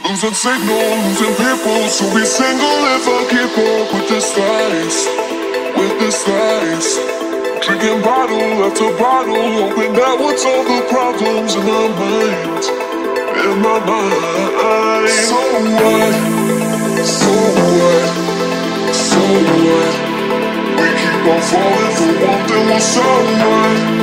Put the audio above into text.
Losing signal, losing people, so be single if I keep up with this lies, with this lies. Drinking bottle after bottle, hoping that would solve the problems in my mind, in my mind. So what? So what? So what? We keep on falling for one thing, well, so what?